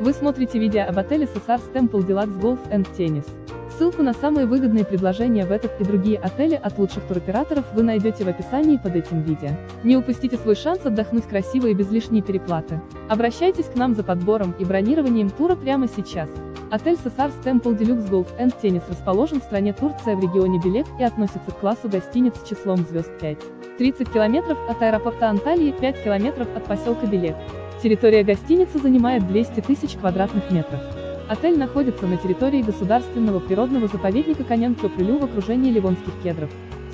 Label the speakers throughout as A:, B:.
A: Вы смотрите видео об отеле Cesars Temple Deluxe Golf and Tennis. Ссылку на самые выгодные предложения в этот и другие отели от лучших туроператоров вы найдете в описании под этим видео. Не упустите свой шанс отдохнуть красиво и без лишней переплаты. Обращайтесь к нам за подбором и бронированием тура прямо сейчас. Отель Cesars Temple Deluxe Golf and Tennis расположен в стране Турция в регионе Белек и относится к классу гостиниц с числом звезд 5. 30 километров от аэропорта Анталии, 5 километров от поселка Белек. Территория гостиницы занимает 200 тысяч квадратных метров. Отель находится на территории государственного природного заповедника Канян-Кёпрюлю в окружении ливонских кедров,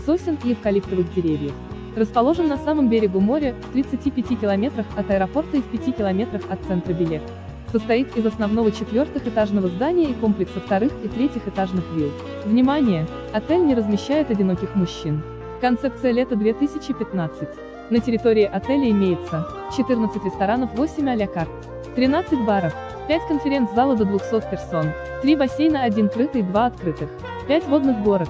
A: сосен и эвкалиптовых деревьев. Расположен на самом берегу моря, в 35 километрах от аэропорта и в 5 километрах от центра Белек. Состоит из основного четвертых этажного здания и комплекса вторых и третьих этажных вилл. Внимание! Отель не размещает одиноких мужчин. Концепция лета 2015. На территории отеля имеется 14 ресторанов, 8 а-ля карт, 13 баров, 5 конференц-зала до 200 персон, 3 бассейна, 1 крытый, 2 открытых, 5 водных горок,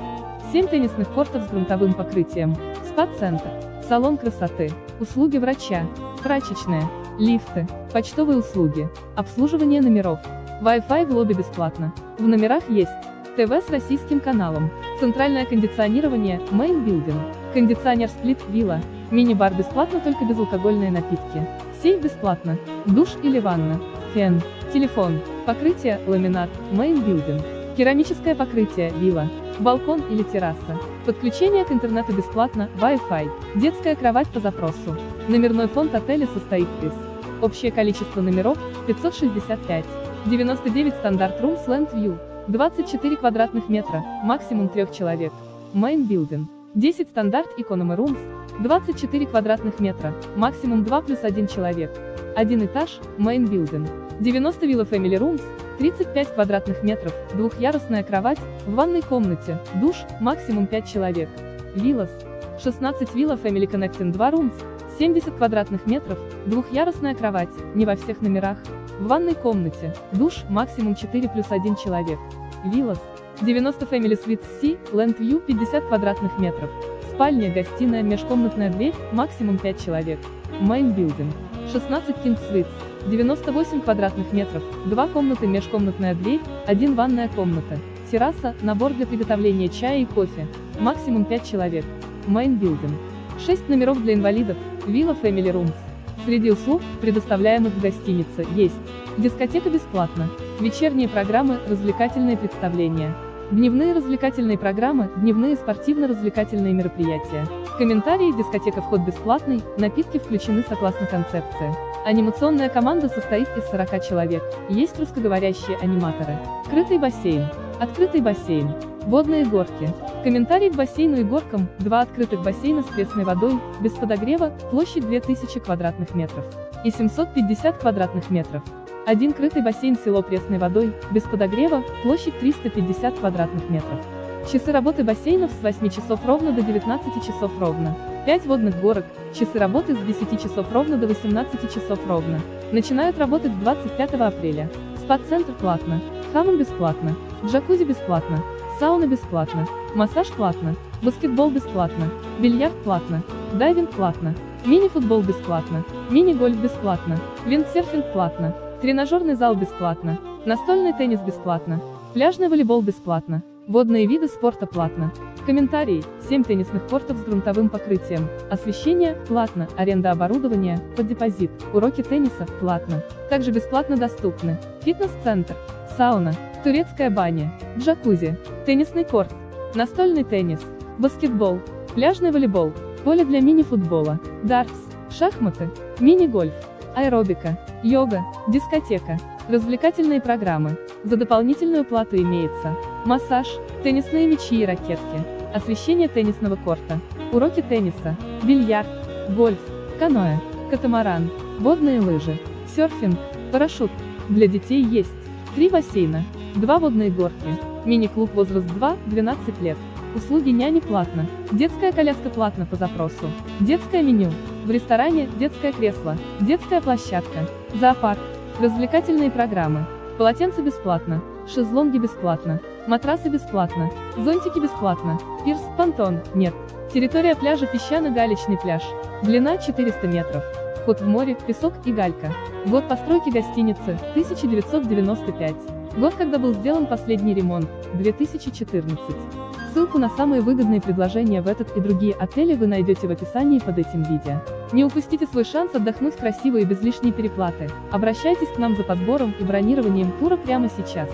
A: 7 теннисных кортов с грунтовым покрытием, спа-центр, салон красоты, услуги врача, прачечная, лифты, почтовые услуги, обслуживание номеров, Wi-Fi в лобби бесплатно. В номерах есть ТВ с российским каналом, центральное кондиционирование, Main Building, кондиционер сплит, вилла, Мини-бар бесплатно, только безалкогольные напитки. Сейф бесплатно. Душ или ванна. Фен. Телефон. Покрытие, ламинат, Main Building. Керамическое покрытие, вилла. Балкон или терраса. Подключение к интернету бесплатно, Wi-Fi. Детская кровать по запросу. Номерной фонд отеля состоит из. Общее количество номеров – 565. 99 стандарт Rooms Land View. 24 квадратных метра, максимум трех человек. Main Building. 10 стандарт Economy Rooms, 24 квадратных метра, максимум 2 плюс 1 человек. Один этаж, Main Building. 90 Villa Family Rooms, 35 квадратных метров, двухъярусная кровать, в ванной комнате, душ, максимум 5 человек. Villas. 16 Villa Family Connecting 2 Rooms, 70 квадратных метров, двухъярусная кровать, не во всех номерах, в ванной комнате, душ, максимум 4 плюс 1 человек. Villas. 90 Family Suites C, Land View 50 квадратных метров. Спальня, гостиная, межкомнатная дверь, максимум 5 человек. Main Building. 16 King Suites, 98 квадратных метров, 2 комнаты, межкомнатная дверь, 1 ванная комната. Терраса, набор для приготовления чая и кофе. Максимум 5 человек. Main Building. 6 номеров для инвалидов, Villa Family Rooms. Среди услуг, предоставляемых в гостинице, есть дискотека бесплатно, вечерние программы, развлекательные представления, дневные развлекательные программы, дневные спортивно-развлекательные мероприятия. Комментарии, дискотека вход бесплатный, напитки включены согласно концепции. Анимационная команда состоит из 40 человек, есть русскоговорящие аниматоры. Крытый бассейн. Открытый бассейн. Водные горки. Комментарий к бассейну и горкам, два открытых бассейна с пресной водой, без подогрева, площадь 2000 квадратных метров и 750 квадратных метров. Один крытый бассейн село пресной водой, без подогрева, площадь 350 квадратных метров. Часы работы бассейнов с 8 часов ровно до 19 часов ровно. 5 водных горок, часы работы с 10 часов ровно до 18 часов ровно. Начинают работать с 25 апреля. Спа-центр платно, хамам бесплатно, джакузи бесплатно, сауна бесплатно, массаж платно, баскетбол бесплатно, бильярд платно, дайвинг платно, мини-футбол бесплатно, мини-гольф бесплатно, виндсерфинг платно, тренажерный зал бесплатно, настольный теннис бесплатно, пляжный волейбол бесплатно, водные виды спорта платно. Комментарии, 7 теннисных кортов с грунтовым покрытием, освещение, платно, аренда оборудования, под депозит, уроки тенниса, платно. Также бесплатно доступны, фитнес-центр, сауна, турецкая баня, джакузи, теннисный корт, настольный теннис, баскетбол, пляжный волейбол, поле для мини-футбола, дартс, шахматы, мини-гольф, аэробика, йога, дискотека, развлекательные программы. За дополнительную плату имеется массаж, теннисные мячи и ракетки, освещение теннисного корта, уроки тенниса, бильярд, гольф, каноэ, катамаран, водные лыжи, серфинг, парашют. Для детей есть три бассейна, два водные горки, мини-клуб возраст 2-12 лет. Услуги няни платно, детская коляска платно по запросу, детское меню, в ресторане детское кресло, детская площадка, зоопарк, развлекательные программы, полотенце бесплатно, шезлонги бесплатно, матрасы бесплатно, зонтики бесплатно, пирс, понтон, нет. Территория пляжа песчано-галечный пляж, длина 400 метров, вход в море, песок и галька. Год постройки гостиницы, 1995. Год, когда был сделан последний ремонт, 2014. Ссылку на самые выгодные предложения в этот и другие отели вы найдете в описании под этим видео. Не упустите свой шанс отдохнуть красиво и без лишней переплаты. Обращайтесь к нам за подбором и бронированием тура прямо сейчас.